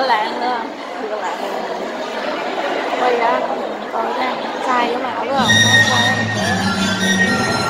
cái lạng nữa cái lạng này quay ra còn ra sai cái mạo đúng không sai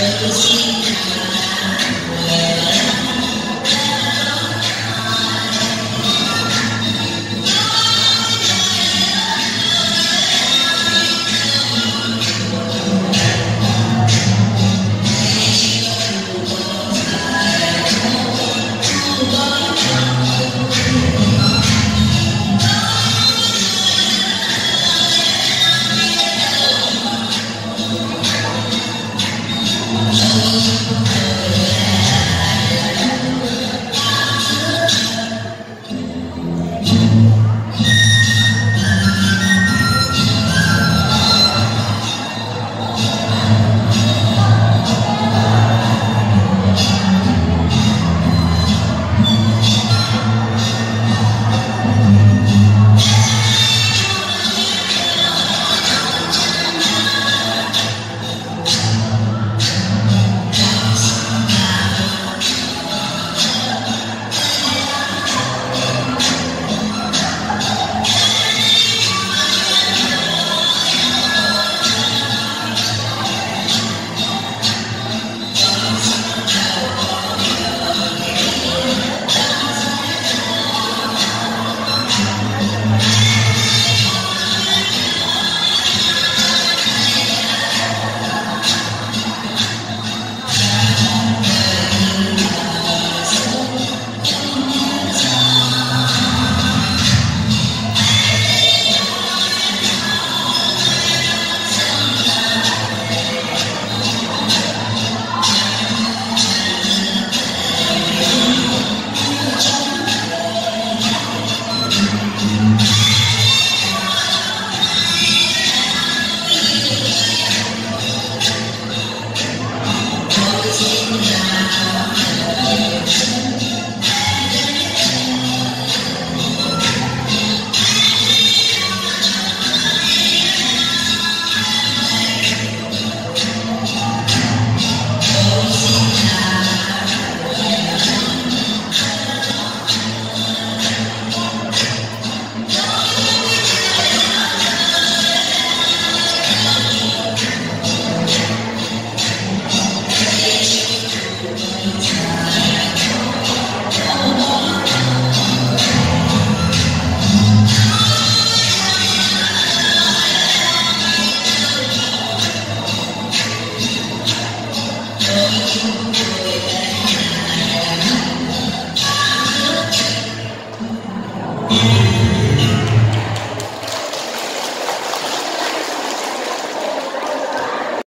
的心。